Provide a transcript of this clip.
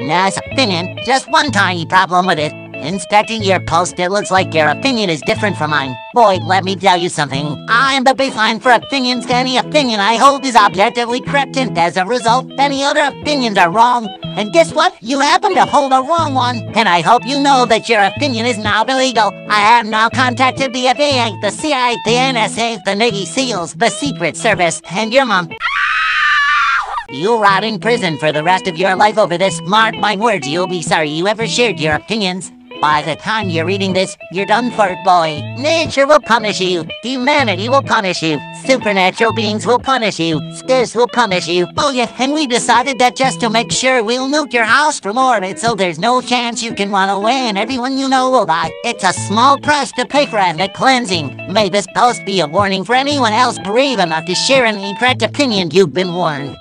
Nice opinion. Just one tiny problem with it. Inspecting your post, it looks like your opinion is different from mine. Boy, let me tell you something. I am the baseline for opinions. Any opinion I hold is objectively correct, and as a result, any other opinions are wrong. And guess what? You happen to hold a wrong one. And I hope you know that your opinion is now illegal. I have now contacted the FAA, the CIA, the NSA, the Navy SEALs, the Secret Service, and your mom. You rot in prison for the rest of your life over this. Mark my words, you'll be sorry you ever shared your opinions. By the time you're reading this, you're done for, boy. Nature will punish you. Humanity will punish you. Supernatural beings will punish you. This will punish you. Oh yeah, and we decided that just to make sure we'll nuke your house from orbit so there's no chance you can run away and everyone you know will die. It's a small price to pay for ethnic cleansing. May this post be a warning for anyone else brave enough to share an incorrect opinion you've been warned.